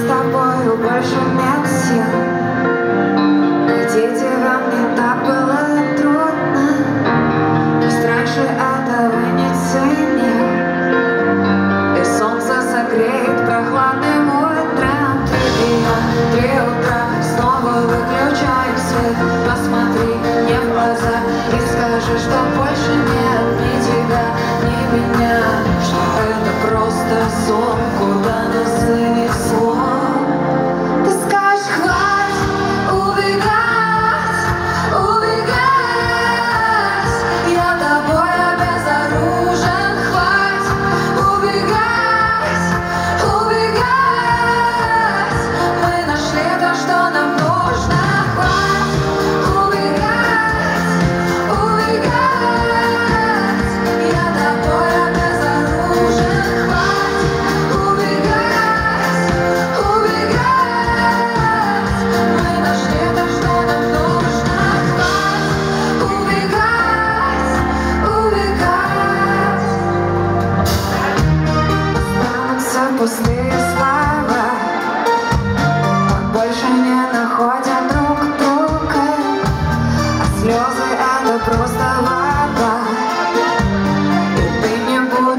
с тобою больше нет сил. Найдите во мне так было трудно. Пусть раньше этого не ценил И солнце согреет прохладным утром. Три дня, три утра Снова выключаю свет. Посмотри мне в глаза И скажи, что больше нет Ни тебя, ни меня. Что это просто сон.